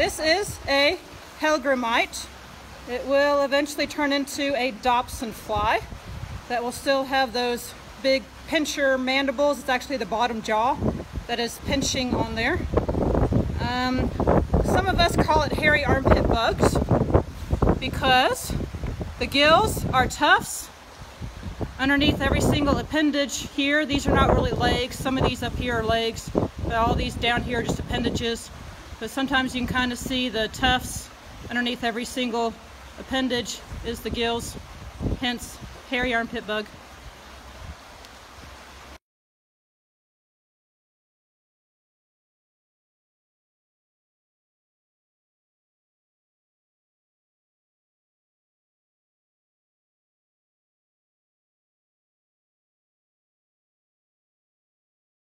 This is a hellgrammite. It will eventually turn into a Dobson fly that will still have those big pincher mandibles. It's actually the bottom jaw that is pinching on there. Um, some of us call it hairy armpit bugs because the gills are tufts underneath every single appendage here. These are not really legs. Some of these up here are legs, but all these down here are just appendages. But sometimes you can kind of see the tufts underneath every single appendage is the gills, hence hairy armpit bug.